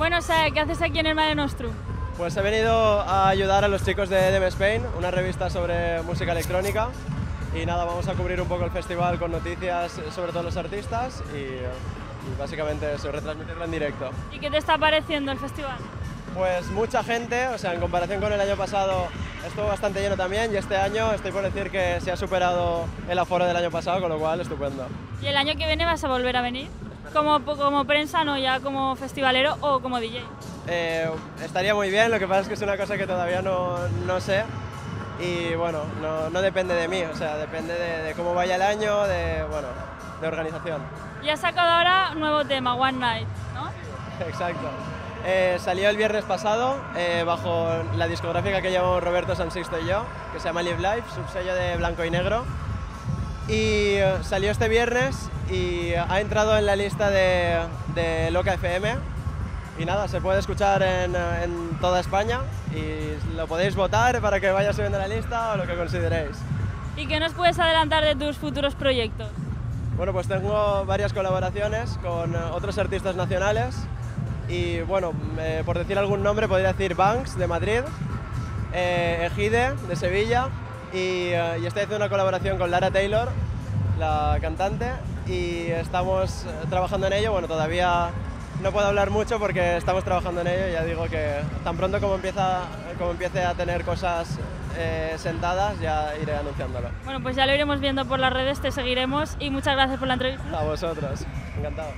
Eh, qué haces aquí en el Mare Nostrum. Pues he venido a ayudar a los chicos de Dem Spain, una revista sobre música electrónica. Y nada, vamos a cubrir un poco el festival con noticias sobre todos los artistas y, y básicamente eso, retransmitirlo en directo. ¿Y qué te está pareciendo el festival? Pues mucha gente, o sea, en comparación con el año pasado estuvo bastante lleno también y este año estoy por decir que se ha superado el aforo del año pasado, con lo cual estupendo. ¿Y el año que viene vas a volver a venir? Como, como prensa, no ya como festivalero o como DJ. Eh, estaría muy bien, lo que pasa es que es una cosa que todavía no, no sé y bueno, no, no, depende de mí, o sea, depende de, de, cómo vaya el año, de, bueno, de organización. Y has sacado ahora un nuevo tema, One Night, ¿no? Exacto. Eh, salió el viernes pasado eh, bajo la discográfica que llamamos Roberto Sansisto y yo, que se llama Live Life, subsello de blanco y negro. Y eh, salió este viernes y ha entrado en la lista de, de Loca FM. Y nada, se puede escuchar en, en, toda España y lo podéis votar para que vaya subiendo la lista o lo que consideréis. ¿Y qué nos puedes adelantar de tus futuros proyectos? Bueno, pues tengo varias colaboraciones con otros artistas nacionales y bueno, eh, por decir algún nombre podría decir Banks de Madrid, eh, Ejide de Sevilla y, eh, y, estoy haciendo una colaboración con Lara Taylor, la cantante, y estamos trabajando en ello. Bueno, todavía no puedo hablar mucho porque estamos trabajando en ello. Ya digo que tan pronto como, empieza, como empiece a tener cosas eh, sentadas ya iré anunciándolo. Bueno, pues ya lo iremos viendo por las redes, te seguiremos y muchas gracias por la entrevista. A vosotros, encantado.